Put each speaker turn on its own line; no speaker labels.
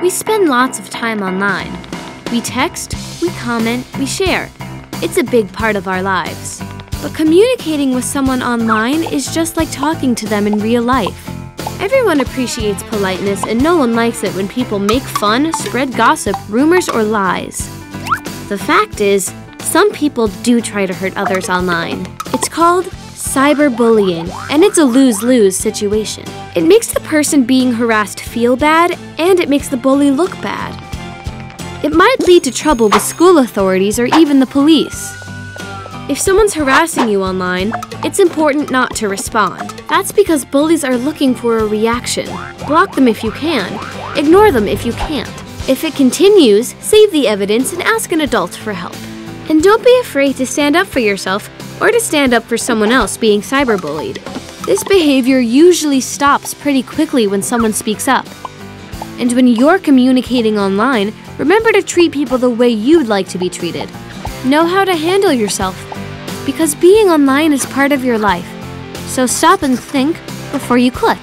We spend lots of time online. We text, we comment, we share. It's a big part of our lives. But communicating with someone online is just like talking to them in real life. Everyone appreciates politeness, and no one likes it when people make fun, spread gossip, rumors, or lies. The fact is, some people do try to hurt others online. It's called cyberbullying, and it's a lose lose situation. It makes the person being harassed feel bad, and it makes the bully look bad. It might lead to trouble with school authorities or even the police. If someone's harassing you online, it's important not to respond. That's because bullies are looking for a reaction. Block them if you can, ignore them if you can't. If it continues, save the evidence and ask an adult for help. And don't be afraid to stand up for yourself or to stand up for someone else being cyberbullied. This behavior usually stops pretty quickly when someone speaks up. And when you're communicating online, remember to treat people the way you'd like to be treated. Know how to handle yourself because being online is part of your life. So stop and think before you click.